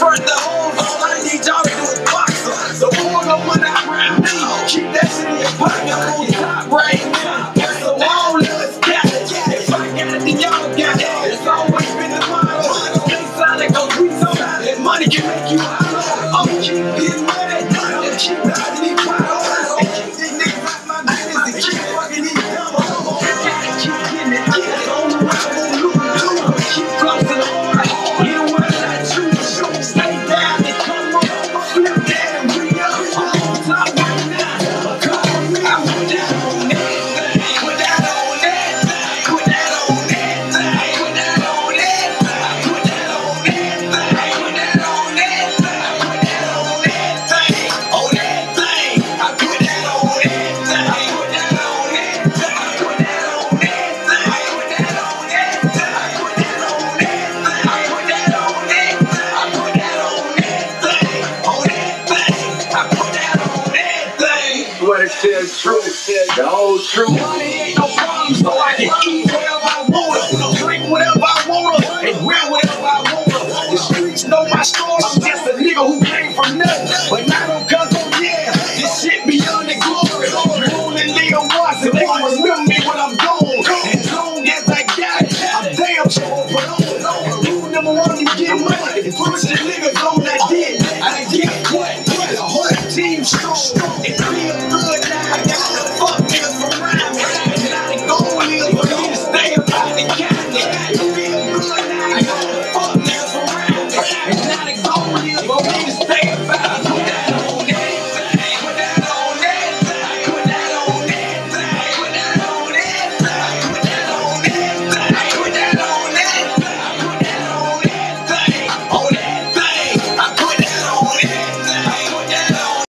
first to home. I need y'all to do is box her. So who wanna win out round me? Keep that shit in your pocket. Who's top right now? us get it. If I got it, y'all got it. It's always been the motto. Money can make you hollow. swear it says, true, the whole truth. Money ain't no problem, so I can eat whatever I want to, drink whatever I want to, and wear whatever I want to. The streets know my story. I'm just a nigga who came from nothing, but now don't come from oh yeah. This shit beyond the glory. Only nigga once, and they gon' remember me when I'm gone. As long as I got it, I'm damn sure but on. Rule number one, you get money. Push the niggas on that dick. I didn't get what. The whole team strong. It's real.